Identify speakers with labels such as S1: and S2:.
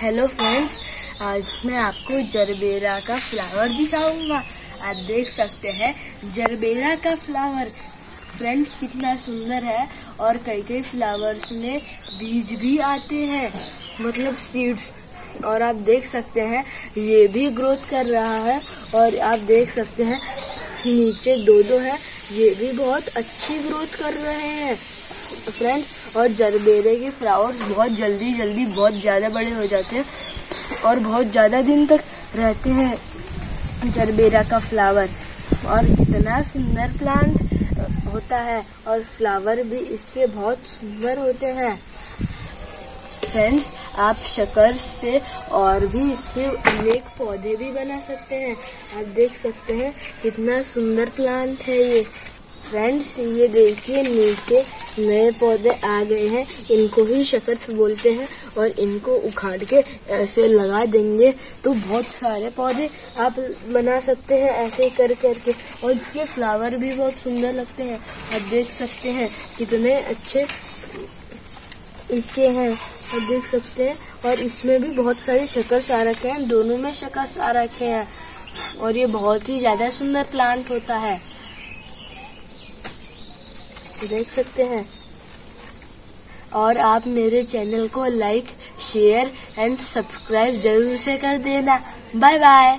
S1: Hello friends आज मैं आपको जरबेरा का फ्लावर दिखाऊँगा। आप देख सकते हैं, जरबेरा का फ्लावर फ्रेंड्स कितना सुंदर है और कई कई फ्लावर्स में बीज भी आते हैं मतलब सीड्स और आप देख सकते हैं, ये भी ग्रोथ कर रहा है और आप देख सकते हैं, नीचे दो दो है। ये भी बहुत अच्छी ग्रोथ कर रहे हैं। फ्रेंड्स और जरबेरे के फ्लावर्स बहुत जल्दी जल्दी बहुत ज़्यादा बड़े हो जाते हैं और बहुत ज़्यादा दिन तक रहते हैं जरबेरा का फ्लावर और इतना सुंदर प्लांट होता है और फ्लावर भी इसके बहुत सुंदर होते हैं। फ्रेंड्स आप शकर से और भी इसके अनेक पौधे भी बना सकते हैं। आप देख सकते हैं कितना सुंदर प्लांट है ये। फ्रेंड्स ये देखिए, नीचे नए पौधे आ गए हैं। इनको ही शकर्स बोलते हैं और इनको उखाड़ के ऐसे लगा देंगे तो बहुत सारे पौधे आप बना सकते हैं ऐसे कर करके। और इसके फ्लावर भी बहुत सुंदर लगते हैं। आप देख सकते हैं कितने अच्छे इसके हैं। आप देख सकते हैं। और इसमें भी बहुत सारे शकर आ रखे हैं। दोनों में शकर आ रखे हैं। और ये बहुत ही ज़्यादा सुंदर प्लांट होता है। देख सकते हैं। और आप मेरे चैनल को लाइक शेयर एंड सब्सक्राइब ज़रूर से कर देना। Bye bye